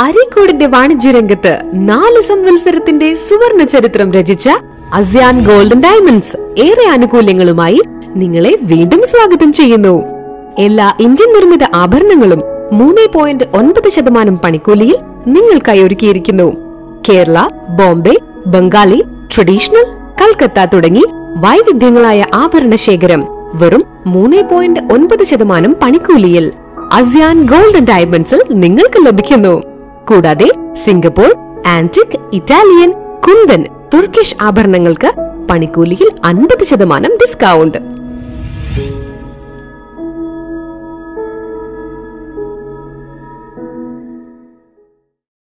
അരീക്കോടിന്റെ വാണിജ്യ രംഗത്ത് നാല് സംവത്സരത്തിന്റെ സുവർണ ചരിത്രം രചിച്ച അസിയാൻ ഗോൾഡൻ ഡയമണ്ട്സ് ഏറെ ആനുകൂല്യങ്ങളുമായി നിങ്ങളെ വീണ്ടും സ്വാഗതം ചെയ്യുന്നു. എല്ലാ ഇന്ത്യൻ നിർമ്മിത ആഭരണങ്ങളും മൂന്ന് പോയിന്റ് ഒൻപത് ശതമാനം പണിക്കൂലിയിൽ നിങ്ങൾക്കായി ഒരുക്കിയിരിക്കുന്നു. കേരള ബോംബെ ബംഗാളി ട്രഡീഷണൽ കൽക്കത്ത തുടങ്ങി വൈവിധ്യങ്ങളായ ആഭരണ ശേഖരം വെറും മൂന്ന് പോയിന്റ് ഒൻപത് ശതമാനം പണിക്കൂലിയിൽ അസിയാൻ ഗോൾഡൻ ഡയമണ്ട്സിൽ നിങ്ങൾക്ക് ലഭിക്കുന്നു. കൂടാതെ Singapore antique Italian Kundan Turkish ആഭരണങ്ങൾക്ക് പണിക്കൂലിയിൽ അൻപത് ശതമാനം ഡിസ്കൗണ്ട്